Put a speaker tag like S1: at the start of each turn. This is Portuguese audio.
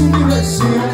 S1: se divertir